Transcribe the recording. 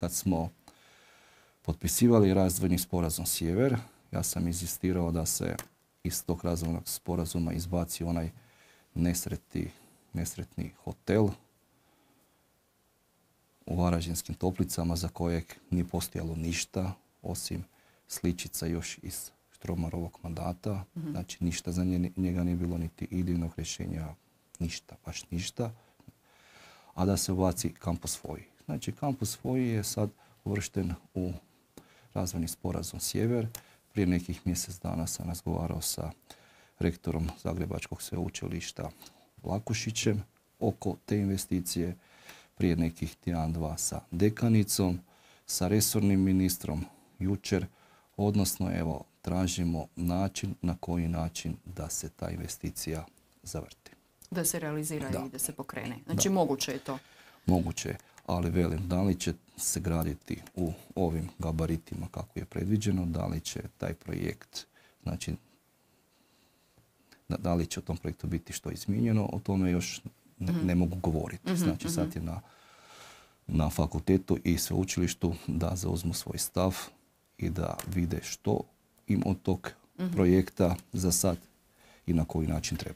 Kad smo potpisivali razdvojni sporazum Sjever, ja sam inzistirao da se iz tog razvojnog sporazuma izbaci onaj nesretni, nesretni hotel u Varaždinskim toplicama za kojeg nije postojalo ništa osim sličica još iz Štromarovog mandata. Znači ništa za njega nije bilo niti idejnog rješenja, ništa, baš ništa. A da se ubaci kampus Foji. Znači kampus Foji je sad uvršten u razvojni sporazum Sjever. Prije nekih mjesec dana sam razgovarao sa rektorom Zagrebačkog sveučilišta Lakušićem oko te investicije. Prije nekih tjedan, dva sa dekanicom, sa resornim ministrom jučer. Odnosno, evo, tražimo način na koji način da se ta investicija zavrti. Da se realizira i da se pokrene. Znači, moguće je to. Moguće je, ali velim, da li će se graditi u ovim gabaritima kako je predviđeno, da li će taj projekt, znači, da li će u tom projektu biti što izmijenjeno, o tome još ne, mhm. mogu govoriti. Mhm, znači, sad mhm. je na, na fakultetu i sveučilištu da zauzmu svoj stav i da vide što im od tog projekta za sad i na koji način treba.